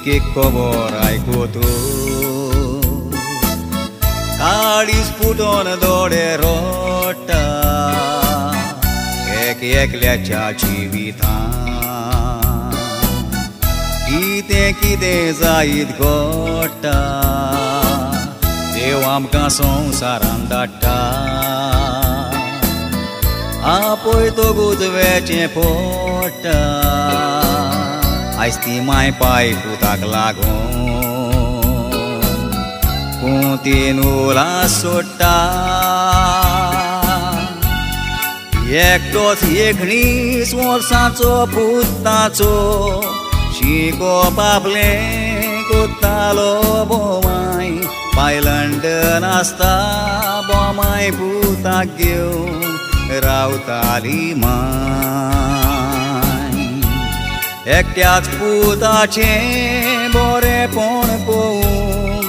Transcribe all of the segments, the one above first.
खबर आयकतो काळीज फुटोन दोडे रोटा। एक एकल्याच्या जिवितां कितें कितें जायत घडटा देव आमकां संवसारान धाडटा आपय तो गुजव्याचें पोटा। आयज ती माय पाय पुताक कुंतीन उलास सोडटा एकटोच एकणीस वर्सांचो पुताचो शिकोप आपलें कोत्तालो बोमाय पाय लंडन आसता बोमाय पुताक घेवन रावताली একটাজ পুত আছে বরে পণ পৌন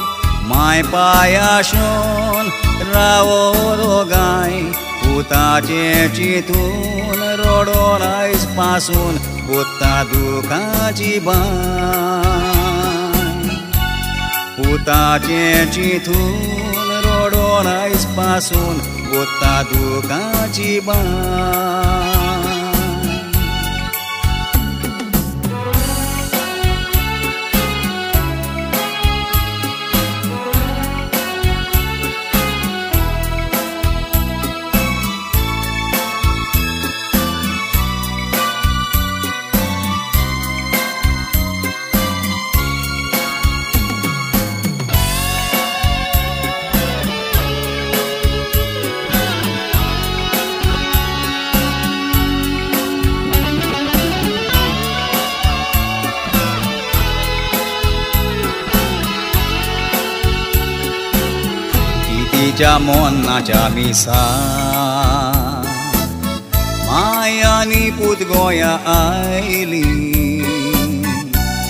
মায় পায়াসন রাওর গাই পুতাচে চিতুন রডরাইস পাসুন পুতা দুখাচি বাই পুতাচে চিতুন রডরাইস পাসুন পুতা দুখাচি বাই बाय तिच्या मोन्नाच्या मिसा मायानी पूत गोंया आयली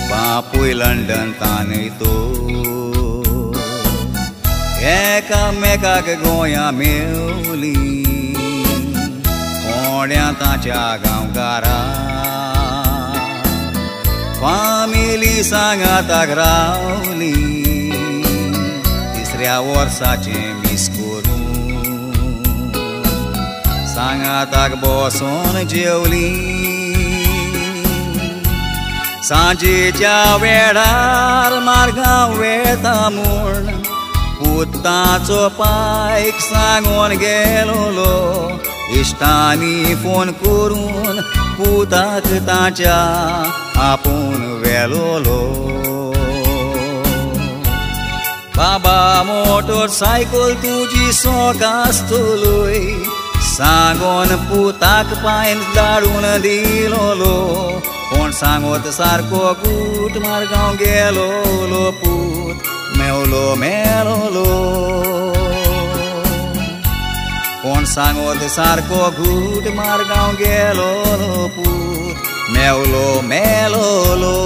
बापूय लंडन तानय तो एकामेकाक गोंया मेवली कोण्या ताच्या गांवकारा फामिली सांगाताक रावली Rea orsa ce miscuru Sanga tak boson jeuli Sanji ja verar marga veta murna Putațo paic sangon gelolo Iștani fon curun puta câta cea Apun velolo. Saba motorcycle tuji giso castului Sangon putak pain darun dilolo. Pon sangot sarco gut margau gelolo put. Meolo melolo Pon sangot sarco gut margau gelolo put. Meolo melolo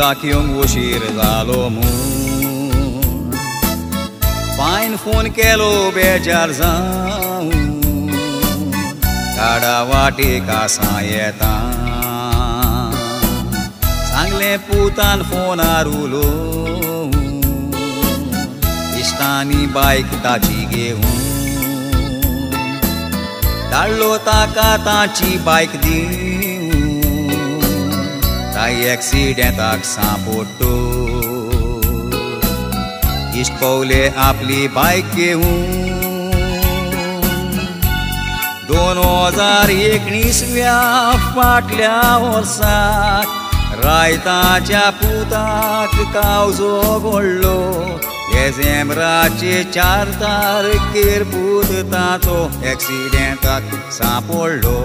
येवंक उशीर जालो म्हूण पायन phone केलो बेजार जावन काडा वाटे कासां येता सांगलें पुतान फोनार उलो इश्टांनी बायक ताची घेवन धाडलो ताका ताची बायक इश्ट पवले आपली बायक घेवन दोन हज़ार एकोणीसव्या फाटल्या वर्साक रायताच्या पुताक कावजो घडलो। हेजेमराचे चार तारखेर पूत ताचो एक्सिडेंटाक सांपडलो।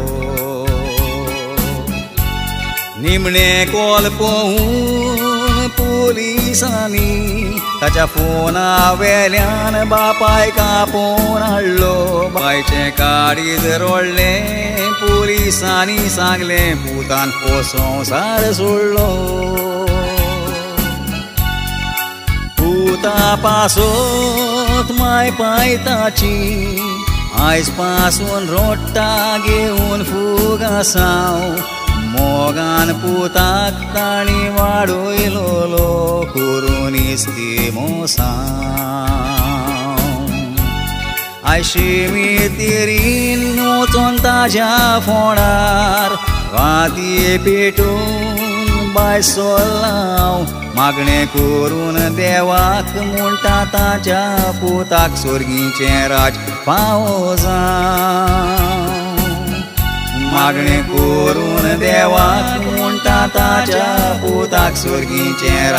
निमणे कॉल पोहून पुलिसांनी ताच्या फोना वेल्यान बापाय कापोवन हाडलो बायचें काडीत रोडलें पुलिसांनी सांगलें पुतान हो संवसार सोडलो पुता पासोत माय पाय ताची, आयज पासून रोडटा घेवन फुगासांव मोगान पुताक ताणी वाडयलो करून इस्ती मोसा आयशी तिरीन वचोन ताज्या फोंडार वाती पेटून बाय सोल्लाव मागणें करून देवाक म्हणटा ताच्या पुताक सोर्गीचें राज पावो जा देवाक म्हणटा ताच्या पुताक सुर्गीचें